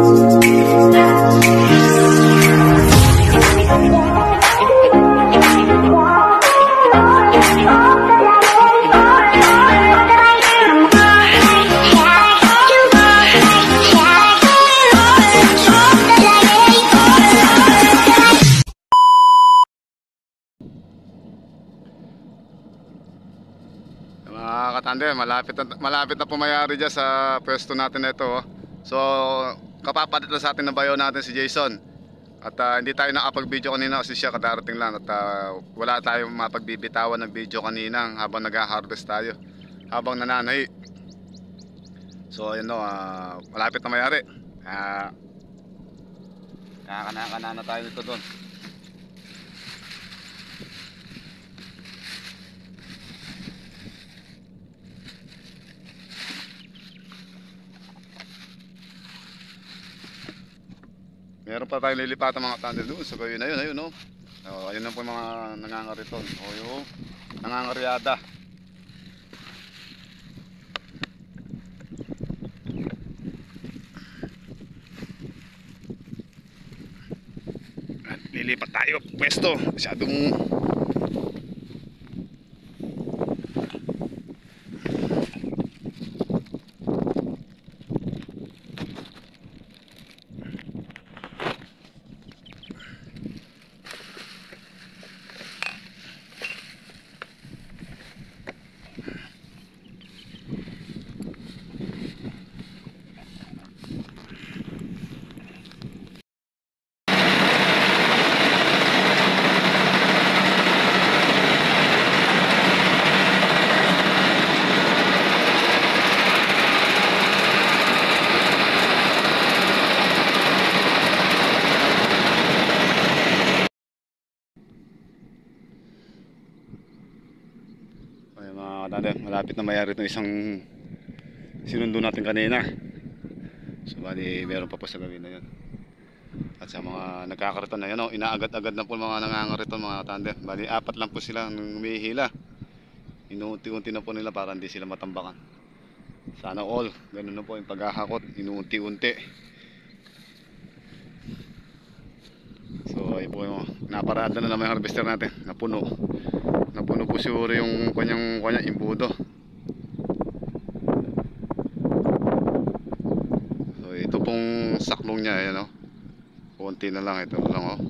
Mga katandem, malapit na, malapit na pumayari dyan sa pwesto natin na ito. oh. So, kapapalit na sa atin ng bayo natin si Jason. At ah, hindi tayo nakapag-video kanina kasi siya kadarating lang at ah, wala tayong mapagbibitawan ng video kanina habang nag-harvest tayo. Habang nananahi. So, ayun no, ah, malapit na mayari. Ah, Kakana-kana na tayo nito doon. Meron pa tayong lilipatan mga tandem doon sa gawin na yun, ayun no. Oh, ayun na po yung mga nangangariton. O yung nangangaryada. At lilipat tayo pwesto. Masyadong Ay katanda, malapit na mayari itong isang sinundo natin kanina. So bali, meron pa po sa gawin na yun. At sa mga nagkakariton na yun, oh, inaagad-agad na po mga nangangariton mga katanda. Bali, apat lang po sila ang umihila. Inuunti-unti na po nila para hindi sila matambakan. Sana all, ganun na po yung paghahakot, inuunti-unti. So ayun po yung naparada na naman yung harvester natin, napuno. Napuno po siguro yung kanyang kanyang imbudo. So ito pong saklong niya, ayan oh. Konti na lang ito lang oh.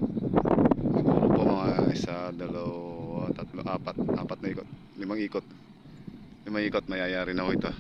Siguro po mga isa, dalawa, tatlo, apat, apat na ikot, limang ikot. Limang ikot mayayari na ho ito.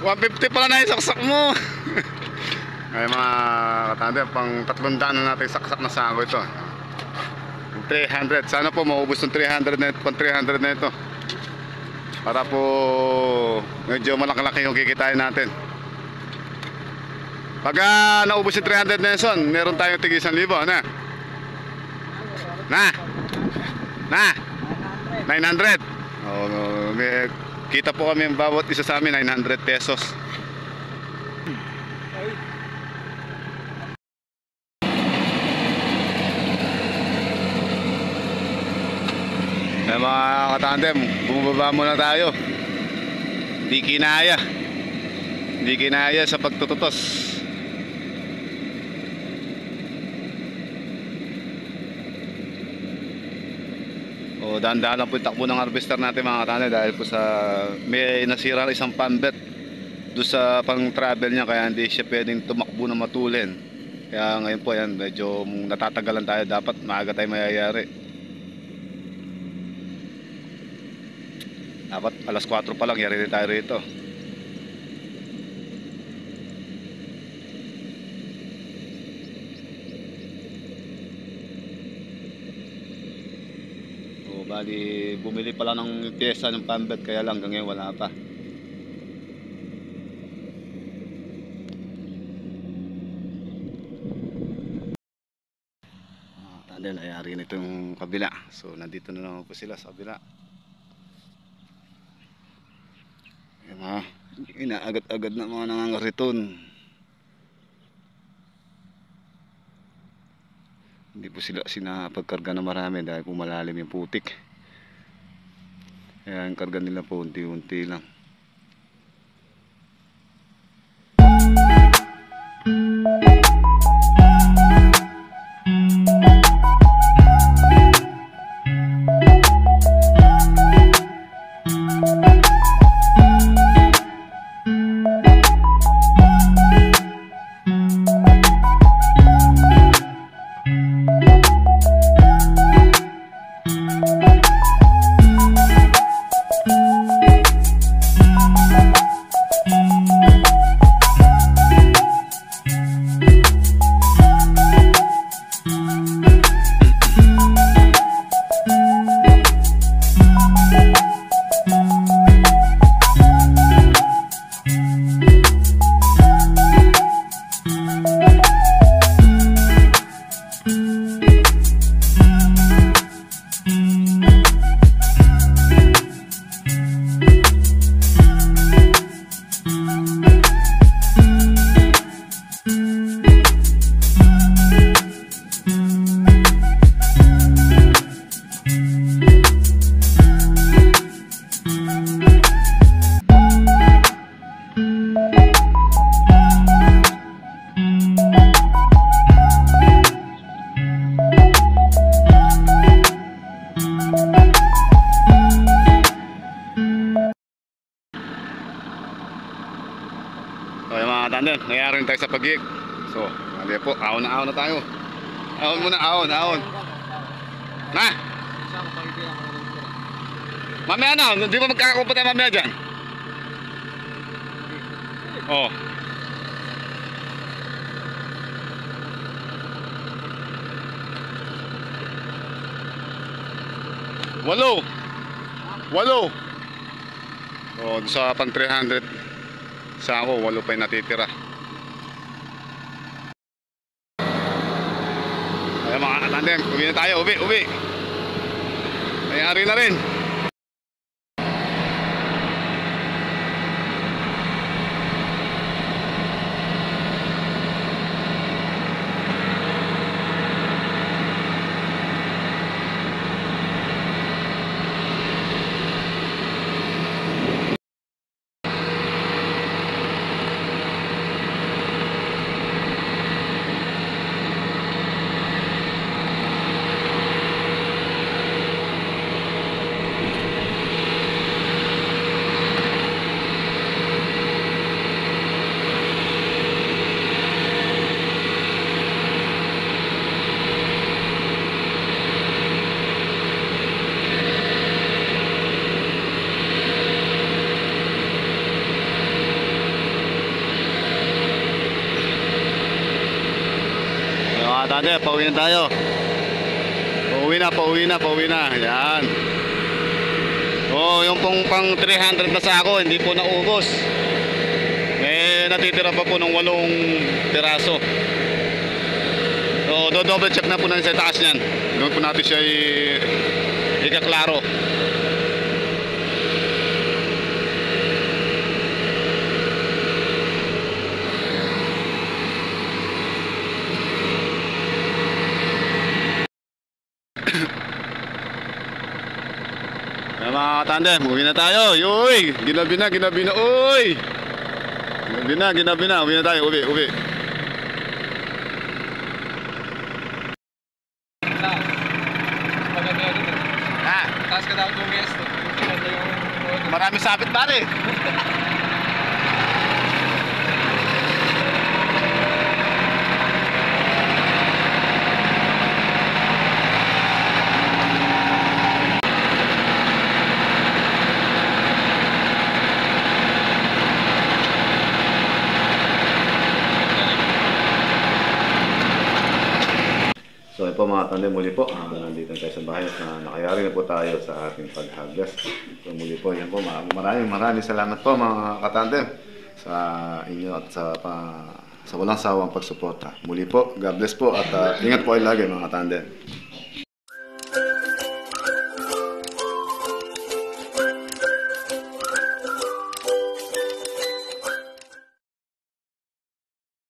150 pala na yung saksak mo. Ay mga katanda pang tatlong daan na natin saksak na sako ito. 300 sana po maubos ng 300 na ito pang 300 na ito. Para po medyo malaki-laki yung kikitain natin. Pag uh, naubos yung 300 na yun meron tayong tig 1,000 na? Na? Na? 900 oh, may kita po kami bawat isa sa amin, 900 pesos. Eh mga katandem, bumababa muna tayo. Hindi kinaya. Hindi kinaya sa pagtututos. So dahan-dahan lang po takbo ng harvester natin mga katane dahil po sa may nasira na isang panbet doon sa pang travel niya kaya hindi siya pwedeng tumakbo na matulin. Kaya ngayon po yan medyo natatagalan tayo dapat maaga tayo mayayari. Dapat alas 4 pa lang yari tayo rito. So, bali, bumili pala ng pyesa ng pambet kaya lang hanggang ngayon wala pa. Ah, tanda na, ayari na itong kabila. So, nandito na naman po sila sa kabila. Yung mga inaagat-agad na mga nangangariton. Hindi po sila sinapagkarga na marami dahil po malalim yung putik. Kaya ang karga nila po unti-unti lang. Rin tayo sa pag So, mali po, ahon na ahon na tayo. Ahon muna, ahon, ahon. Na! Mamaya na, di ba magkakakupa tayo mamaya dyan? Oh. Walo. Walo. Oh, sa pang 300 sa ako, walo pa yung natitira. Mga katandem, uwi na tayo, uwi, uwi. Nangyari na rin. Tate, pauwi na tayo. Pauwi na, pauwi na, pauwi na. Yan. Oh, yung pong pang 300 na sako, hindi po naubos. May natitira pa po ng walong piraso. So, do double check na po natin sa taas niyan. Doon po natin siya i- ikaklaro. Katandem, uwi na tayo. Uy, ginabi na, ginabi na. Uy! Ginabi na, ginabi na. Uwi na tayo, uwi, uwi. Yung... Marami sabit pare. So ito mga tanda, muli po, ah, nandito tayo sa bahay at ah, nakayari na po tayo sa ating paghagas. So muli po, yan po, ma- maraming maraming salamat po mga katandem sa inyo at sa pa, sa walang sawang pagsuporta. Muli po, God bless po at ah, ingat po kayo lagi mga katandem.